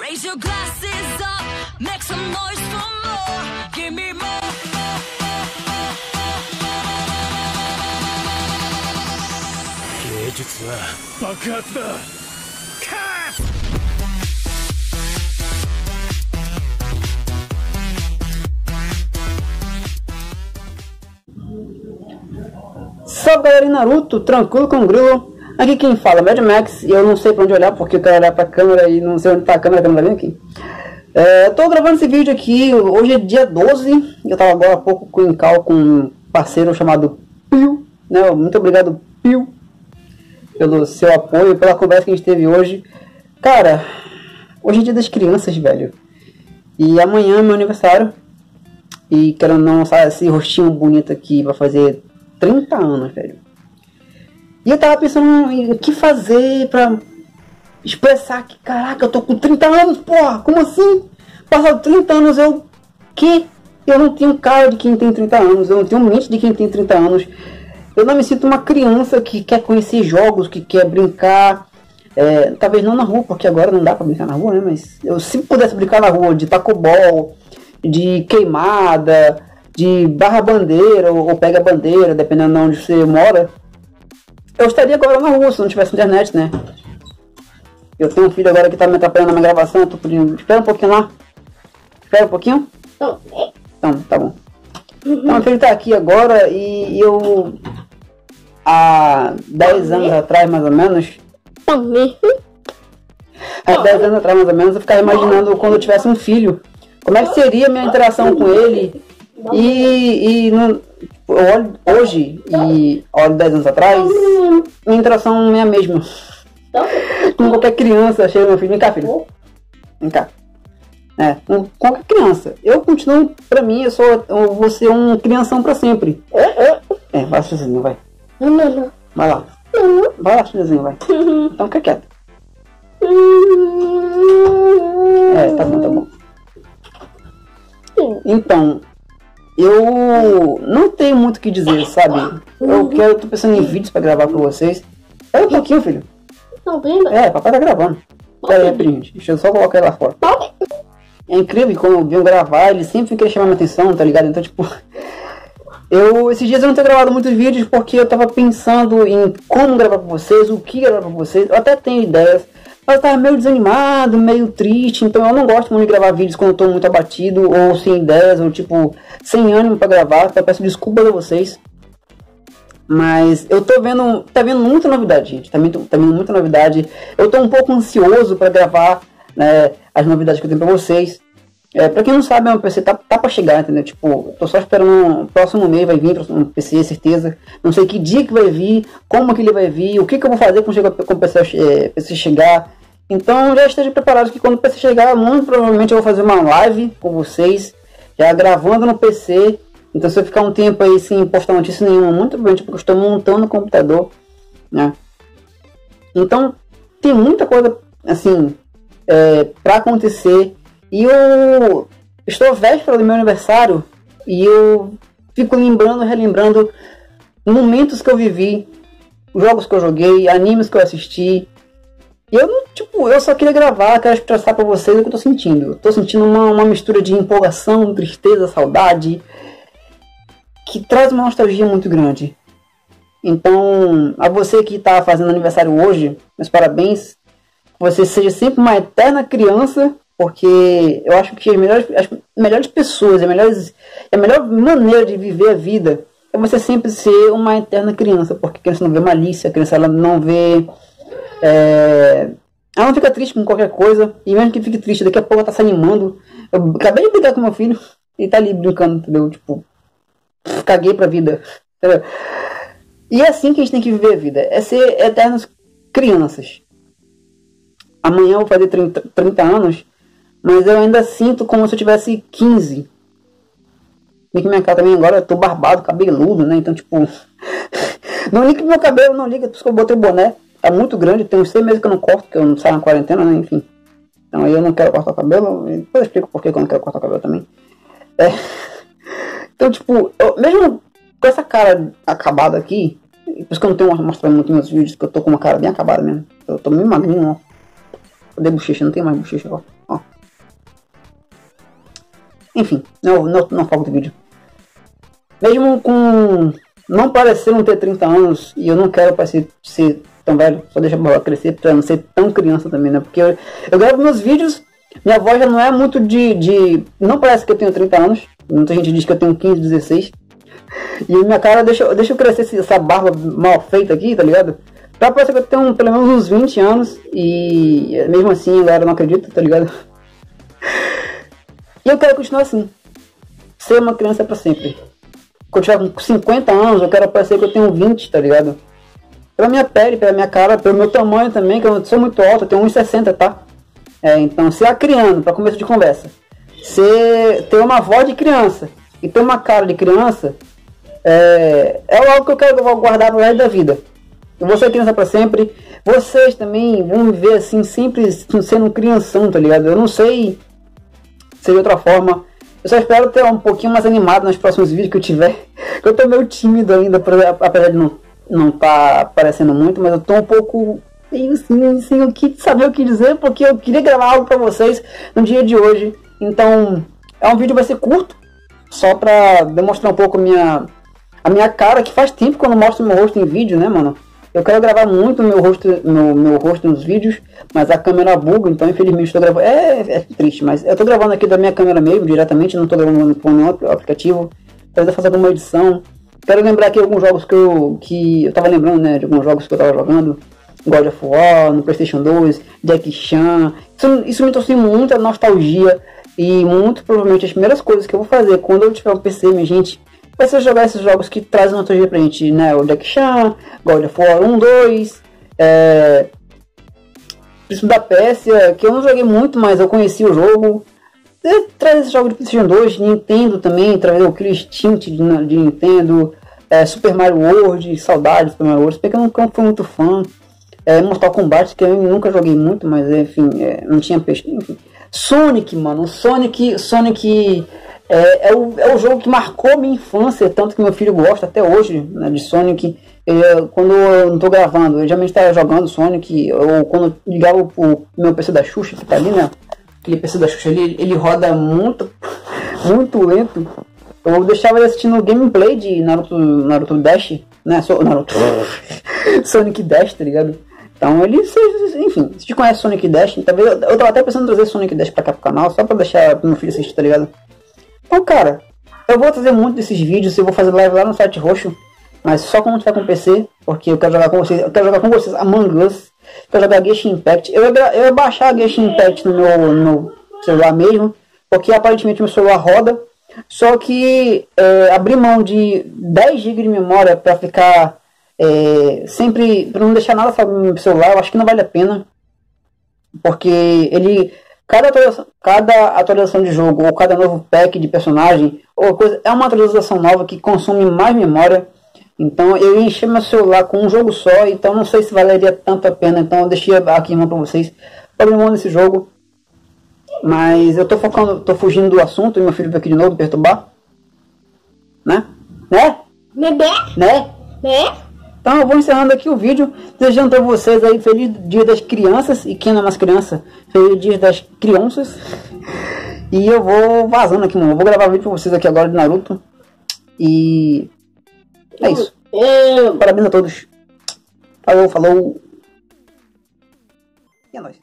Raise your glasses up, make some noise for more. Give me more. Salve galera Naruto, tranquilo com o grilo. Aqui quem fala Mad Max e eu não sei pra onde olhar porque eu quero olhar pra câmera e não sei onde tá a câmera, a câmera tá bem aqui. É, tô gravando esse vídeo aqui, hoje é dia 12, eu tava agora há pouco em cal com um parceiro chamado Pio, né? Muito obrigado Pio pelo seu apoio, pela conversa que a gente teve hoje. Cara, hoje é dia das crianças, velho. E amanhã é meu aniversário. E quero não sabe, esse rostinho bonito aqui vai fazer 30 anos, velho. E eu tava pensando o que fazer pra expressar que, caraca, eu tô com 30 anos, porra, como assim? Passado 30 anos eu. Que? Eu não tenho cara de quem tem 30 anos, eu não tenho mente de quem tem 30 anos. Eu não me sinto uma criança que quer conhecer jogos, que quer brincar. é, talvez não na rua, porque agora não dá pra brincar na rua, né? Mas eu se pudesse brincar na rua de tacobol, de queimada, de barra bandeira ou, ou pega bandeira, dependendo de onde você mora, eu estaria agora na rua se não tivesse internet, né? Eu tenho um filho agora que tá me atrapalhando na minha gravação, eu tô pedindo. Espera um pouquinho lá. Espera um pouquinho. Então, tá bom. Então, meu filho tá aqui agora e eu. Há 10 anos atrás, mais ou menos. Há 10 anos atrás, mais ou menos, eu ficava imaginando quando eu tivesse um filho. Como é que seria a minha interação com ele? E, e no, eu olho hoje e olho 10 anos atrás, minha interação é a mesma. Com qualquer criança, chega meu filho, vem cá, filho. Vem cá. É, com qualquer criança. Eu continuo, pra mim, eu sou eu vou ser um crianção pra sempre. É, vai lá, Chinezinho, vai. Vai lá. Vai lá, Chinezinho, vai. Então fica quieto. É, tá bom, tá bom. Então, eu não tenho muito o que dizer, sabe? Eu quero, tô pensando em vídeos pra gravar pra vocês. Espera um pouquinho, filho. É, papai tá gravando. Pera aí, rapidinho. Deixa eu só colocar ele lá fora. É incrível quando eu venho gravar, ele sempre quer chamar minha atenção, tá ligado? Então, tipo. Eu, esses dias eu não tenho gravado muitos vídeos porque eu tava pensando em como gravar pra vocês, o que gravar pra vocês. Eu até tenho ideias, eu tava meio desanimado, meio triste. Então eu não gosto muito de gravar vídeos quando eu tô muito abatido, ou sem ideias, ou tipo, sem ânimo pra gravar. Então eu peço desculpas a vocês. Mas eu tô vendo, tá vendo muita novidade, gente. Tá vendo, tá vendo muita novidade. Eu tô um pouco ansioso pra gravar né, as novidades que eu tenho pra vocês. É, pra quem não sabe, meu PC tá, tá pra chegar, entendeu? Tipo, tô só esperando o próximo mês vai vir um PC, certeza. Não sei que dia que vai vir, como que ele vai vir, o que que eu vou fazer quando, chega, quando o PC, é, PC chegar. Então já esteja preparado que quando o PC chegar, muito provavelmente eu vou fazer uma live com vocês, já gravando no PC. Então se eu ficar um tempo aí sem postar notícia nenhuma, muito provavelmente porque eu estou montando o computador, né? Então tem muita coisa assim é, para acontecer e eu estou véspera do meu aniversário e eu fico lembrando, relembrando momentos que eu vivi, jogos que eu joguei, animes que eu assisti. E eu tipo, eu só queria gravar, quero expressar pra vocês o que eu tô sentindo. Tô sentindo uma, uma mistura de empolgação, tristeza, saudade, que traz uma nostalgia muito grande. Então, a você que tá fazendo aniversário hoje, meus parabéns. Você seja sempre uma eterna criança porque eu acho que as melhores, as melhores pessoas, as melhores, a melhor maneira de viver a vida é você sempre ser uma eterna criança, porque a criança não vê malícia, a criança ela não vê. É, ela não fica triste com qualquer coisa, e mesmo que fique triste, daqui a pouco ela tá se animando. Eu acabei de brigar com meu filho, ele tá ali brincando, entendeu? Tipo, caguei pra vida. E é assim que a gente tem que viver a vida, é ser eternas crianças. Amanhã eu vou fazer 30, 30 anos, mas eu ainda sinto como se eu tivesse 15. Bem que minha cara também agora eu tô barbado, cabeludo, né? Então, tipo. não liga meu cabelo, não liga, por isso que eu botei o boné. Tá muito grande, tem uns seis meses que eu não corto, que eu não saio na quarentena, né? Enfim. Então aí eu não quero cortar o cabelo. Depois eu explico por que eu não quero cortar o cabelo também. É. Então, tipo, eu, mesmo com essa cara acabada aqui, por isso que eu não tenho mostrado muito meus vídeos, que eu tô com uma cara bem acabada mesmo. Eu tô meio magrinho, ó. Cadê bochecha? Não tem mais bochecha, ó. ó. Enfim, não, não, não do vídeo. Mesmo com não parecendo ter 30 anos, e eu não quero parecer ser tão velho, só deixa a bola crescer pra não ser tão criança também, né? Porque eu, eu gravo meus vídeos, minha voz já não é muito de, de. Não parece que eu tenho 30 anos. Muita gente diz que eu tenho 15, 16. E minha cara deixa, deixa eu crescer essa barba mal feita aqui, tá ligado? Pra parecer que eu tenho pelo menos uns 20 anos. E mesmo assim galera não acredita, tá ligado? E eu quero continuar assim. Ser uma criança pra sempre. Quando eu tiver com 50 anos, eu quero parecer que eu tenho 20, tá ligado? Pela minha pele, pela minha cara, pelo meu tamanho também, que eu sou muito alto, eu tenho 1,60, tá? É, então, ser acriano, para começo de conversa, ser, ter uma voz de criança e ter uma cara de criança, é, é algo que eu quero guardar no resto da vida. Eu vou ser criança para sempre. Vocês também vão me ver assim, sempre sendo crianção, tá ligado? Eu não sei se de outra forma. Eu só espero ter um pouquinho mais animado nos próximos vídeos que eu tiver. Eu tô meio tímido ainda, apesar de não não tá aparecendo muito, mas eu tô um pouco assim, sem o que saber o que dizer, porque eu queria gravar algo para vocês no dia de hoje. Então, é um vídeo vai ser curto, só para demonstrar um pouco minha a minha cara, que faz tempo que eu não mostro meu rosto em vídeo, né, mano? Eu quero gravar muito meu rosto, meu, meu rosto nos vídeos, mas a câmera buga, então infelizmente estou gravando. É, é, triste, mas eu estou gravando aqui da minha câmera mesmo, diretamente, não estou gravando com nenhum aplicativo. Talvez fazer alguma edição. Quero lembrar aqui alguns jogos que eu, que eu tava lembrando, né, de alguns jogos que eu tava jogando. God of War, no Playstation 2, Jack Chan. Isso, isso me trouxe muita nostalgia e muito provavelmente as primeiras coisas que eu vou fazer quando eu tiver um PC, minha gente, vai ser jogar esses jogos que trazem nostalgia pra gente, né? O Jack Chan, God of War 1, 2, é... Da Pérsia, que eu não joguei muito, mas eu conheci o jogo. Traz esse jogo de PlayStation 2, Nintendo também, traz o Instinct de, de Nintendo, é, Super Mario World, saudade do Super Mario World, porque eu não, fui muito fã. É, Mortal Kombat, que eu nunca joguei muito, mas enfim, é, não tinha peixe. Enfim. Sonic, mano, Sonic, Sonic é, é, o, é o jogo que marcou minha infância, tanto que meu filho gosta até hoje né, de Sonic. Eu, quando eu não tô gravando, eu geralmente estava jogando Sonic, ou quando ligava o, meu PC da Xuxa, que tá ali, né? aquele PC da Xuxa ali, ele roda muito, muito lento. Eu deixava ele assistindo gameplay de Naruto, Naruto Dash, né? So, Naruto. Sonic Dash, tá ligado? Então ele, enfim, se te conhece Sonic Dash, talvez eu, eu tava até pensando em trazer Sonic Dash pra cá pro canal, só pra deixar pro meu filho assistir, tá ligado? Então, cara, eu vou trazer muito desses vídeos, eu vou fazer live lá no site roxo, mas só quando tiver com PC, porque eu quero jogar com vocês, eu quero jogar com vocês Among Us, para jogar Genshin Impact. Eu ia, eu ia baixar Genshin Impact no meu no celular mesmo, porque aparentemente meu celular roda. Só que é, abrir mão de 10 GB de memória para ficar é, sempre. para não deixar nada no meu celular, eu acho que não vale a pena. Porque ele. Cada atualização, cada atualização de jogo, ou cada novo pack de personagem, ou coisa, é uma atualização nova que consome mais memória. Então eu enchi meu celular com um jogo só, então não sei se valeria tanto a pena. Então eu deixei aqui uma para vocês. Abri mão desse jogo. Mas eu tô focando, tô fugindo do assunto e meu filho veio aqui de novo perturbar. Né? Né? Bebê? Né? Né? Então eu vou encerrando aqui o vídeo, desejando a vocês aí feliz dia das crianças e quem não é mais criança, feliz dia das crianças. E eu vou vazando aqui, mano. Eu vou gravar vídeo pra vocês aqui agora de Naruto. E é isso. Parabéns a todos. Falou, falou. E é nóis.